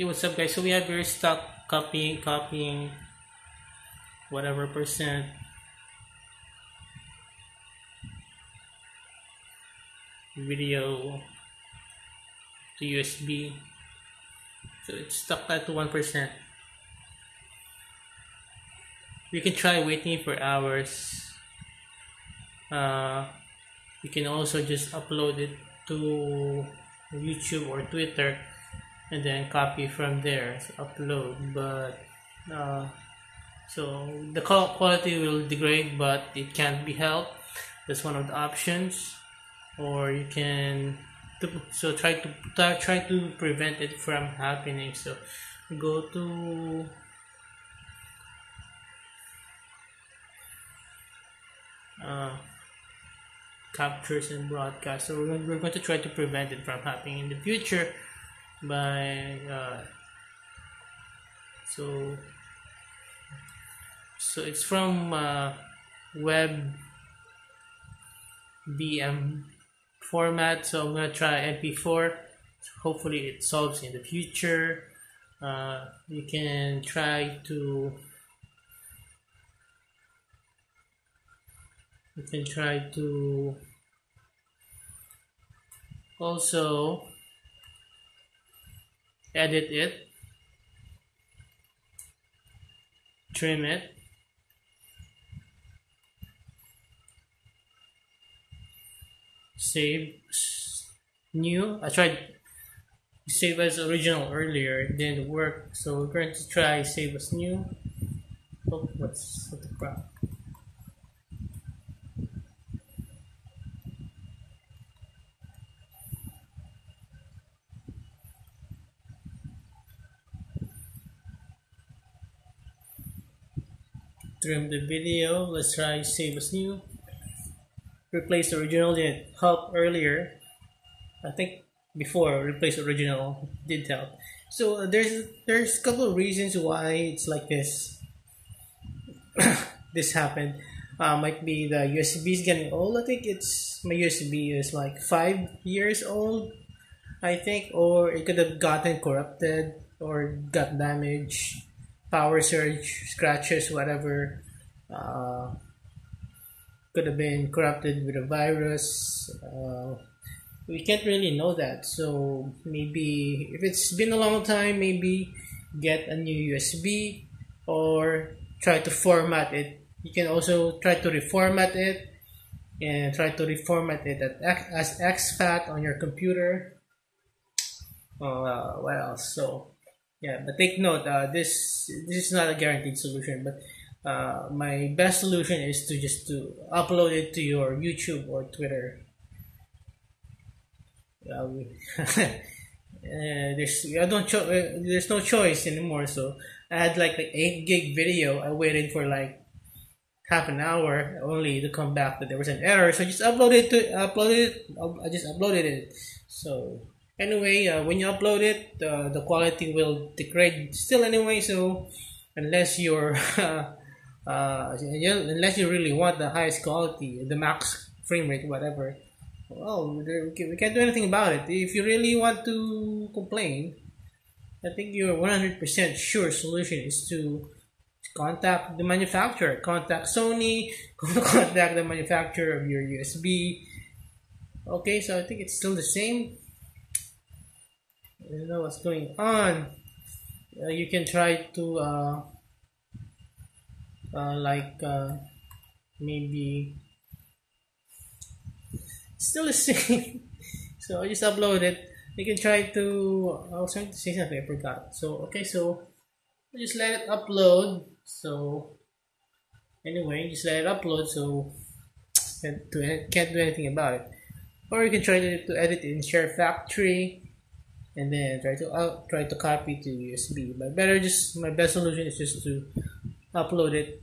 Hey, what's up, guys? So we have here stock copying, copying, whatever percent. Video to USB. So it's stuck at 1%. We can try waiting for hours. Uh, you can also just upload it to YouTube or Twitter and then copy from there so upload but uh, so the quality will degrade but it can't be helped. That's one of the options. Or you can so try to try to prevent it from happening. So go to uh, captures and broadcast so we're, we're going to try to prevent it from happening in the future by so so it's from uh, web BM format. So I'm gonna try MP4 hopefully it solves in the future. Uh, you can try to you can try to also edit it. Trim it. Save. New. I tried save as original earlier. It didn't work. So we're going to try save as new. Oh what's what the crap trim the video. Let's try save as new. Replace original didn't help earlier. I think before replace original did help. So uh, there's there's a couple of reasons why it's like this. This happened. Uh, might be the USB is getting old. I think it's my USB is like five years old I think or it could have gotten corrupted or got damaged power surge, scratches, whatever. Uh, could have been corrupted with a virus. Uh, we can't really know that. So maybe if it's been a long time, maybe get a new USB or try to format it. You can also try to reformat it and try to reformat it as exFAT on your computer. Uh, what else? So yeah, but take note, uh, this this is not a guaranteed solution, but uh, my best solution is to just to upload it to your YouTube or Twitter. Uh, there's I don't cho- uh, there's no choice anymore. So I had like an eight gig video. I waited for like half an hour only to come back that there was an error. So I just uploaded to upload it. I just uploaded it. So anyway uh, when you upload it uh, the quality will degrade still anyway so unless you're uh, unless you really want the highest quality the max frame rate whatever well we can't do anything about it. If you really want to complain I think your 100% sure solution is to contact the manufacturer. Contact Sony contact the manufacturer of your USB okay so I think it's still the same I don't know what's going on. Uh, you can try to uh, uh, like uh, maybe still the same so I just upload it. You can try to I was trying to say something I forgot. So okay so just let it upload. So anyway just let it upload so can't do, can't do anything about it. Or you can try to, to edit in SHAREfactory and then try to try to copy to USB. But better just my best solution is just to upload it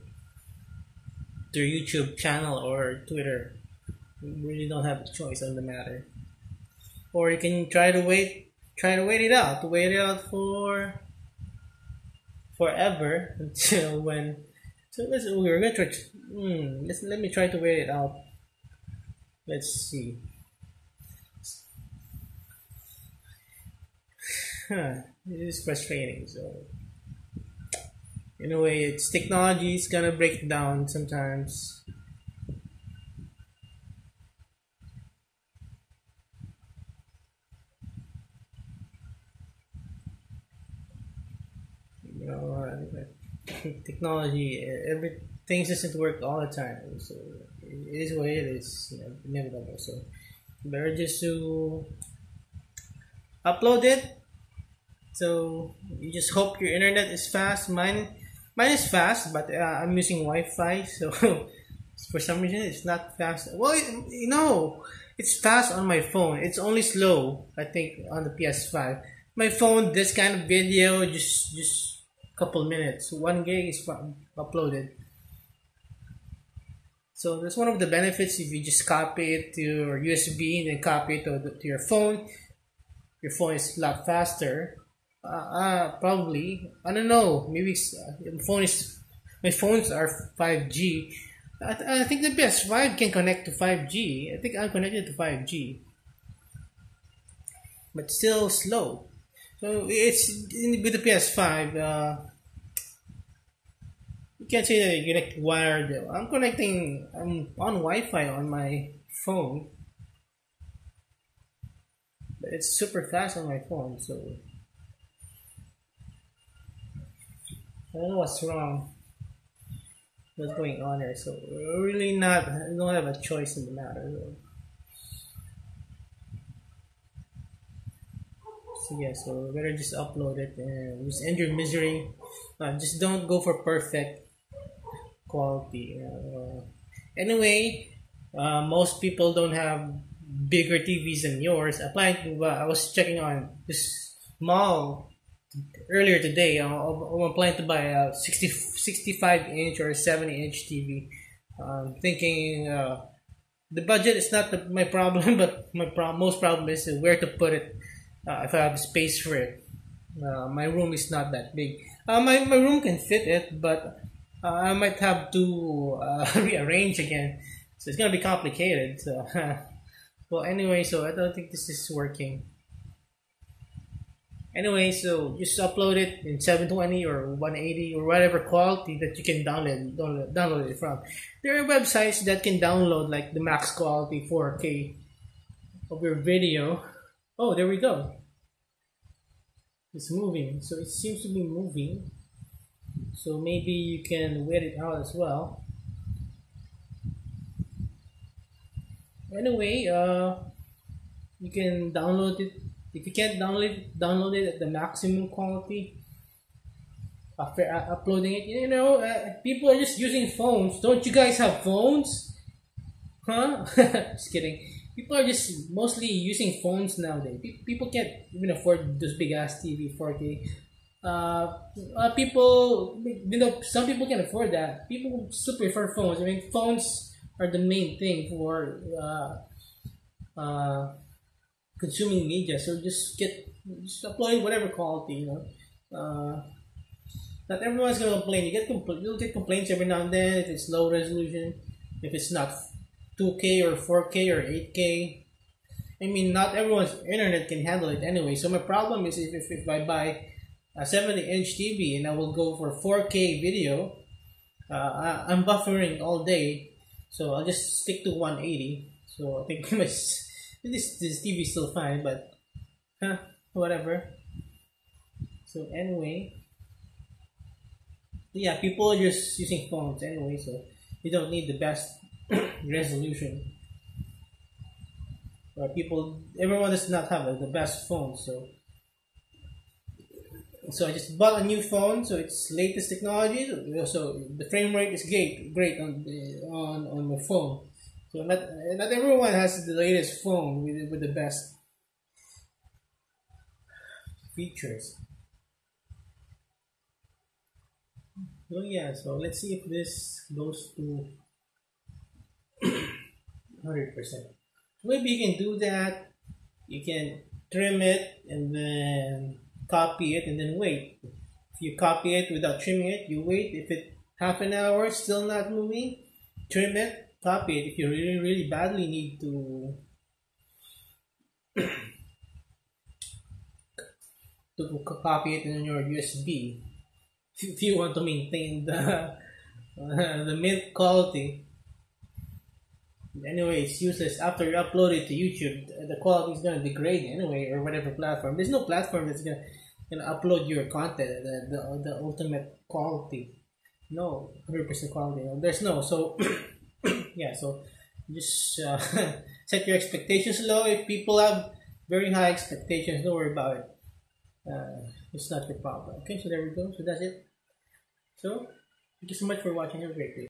to YouTube channel or Twitter. You really don't have a choice on the matter. Or you can try to wait try to wait it out. Wait it out for forever until when so let's we're gonna try hmm, let's let me try to wait it out. Let's see. Huh, it is frustrating. So, in a way, it's technology is gonna break down sometimes. You know, uh, technology, every things doesn't work all the time. So it is what it is. Inevitable. So better just to upload it. So you just hope your internet is fast. Mine, mine is fast, but uh, I'm using Wi-Fi, so for some reason it's not fast. Well, you know, it's fast on my phone. It's only slow, I think, on the PS5. My phone, this kind of video, just just couple minutes. One gig is uploaded. So that's one of the benefits if you just copy it to your USB and then copy it to, to your phone. Your phone is a lot faster. Uh, uh probably I don't know. Maybe uh, phone is my phones are 5G. I, th- I think the PS5 can connect to 5G. I think I'm connected to 5G, but still slow. So it's with the PS5. Uh, you can't say that you connect wired. I'm connecting. I'm on Wi-Fi on my phone, but it's super fast on my phone. So I don't know what's wrong. What's going on there? So we're really not. I don't have a choice in the matter. Though. So yeah, so better just upload it and just end your misery. Uh, just don't go for perfect quality. Uh, anyway, uh, most people don't have bigger TVs than yours. Applying to, uh, I was checking on this mall earlier today. I'm, I'm planning to buy a 60, 65 inch or 70 inch TV. I'm thinking uh, the budget is not the, my problem, but my pro- most problem is where to put it uh, if I have space for it. Uh, my room is not that big. Uh, my, my room can fit it, but uh, I might have to uh, rearrange again. So it's gonna be complicated. So, well, anyway, so I don't think this is working. Anyway, so just upload it in 720 or 180 or whatever quality that you can download download, download it from. There are websites that can download like the max quality 4K of your video. Oh, there we go. It's moving. So it seems to be moving so maybe you can wait it out as well anyway uh you can download it if you can't download it, download it at the maximum quality after uploading it you know uh, people are just using phones. Don't you guys have phones? Huh? Just kidding. People are just mostly using phones nowadays. People can't even afford this big ass tv 4k uh, uh, people, you know, some people can afford that. People still prefer phones. I mean, phones are the main thing for uh, uh, consuming media. So just get, just upload whatever quality, you know. Uh, not everyone's gonna complain. You get compl- you'll get complaints every now and then if it's low resolution, if it's not 2K or 4K or 8K. I mean, not everyone's internet can handle it anyway. So my problem is if, if, if I buy a 70 inch TV and I will go for 4K video, uh, I, am buffering all day, so I'll just stick to 180. So I think my, this this TV is still fine, but huh, whatever. So anyway, yeah, people are just using phones anyway, so you don't need the best resolution. Or people, everyone does not have the best phone, so so I just bought a new phone, so it's latest technology. So the frame rate is great, great on the, on on the phone. So not not everyone has the latest phone with with the best features. So yeah, so let's see if this goes to hundred percent. Maybe you can do that. You can trim it and then copy it and then wait. If you copy it without trimming it, you wait. If it half an hour still not moving, trim it, copy it. If you really really badly need to to copy it in your USB. If you want to maintain the the mint quality, anyway, it's useless. After you upload it to YouTube, the quality is gonna degrade anyway, or whatever platform. There's no platform that's gonna gonna upload your content the the, the ultimate quality. No, hundred percent quality. There's no. So yeah, so just uh, set your expectations low. If people have very high expectations, don't worry about it. Uh, it's not your problem. Okay, so there we go. So that's it. So, thank you so much for watching. Have a great day.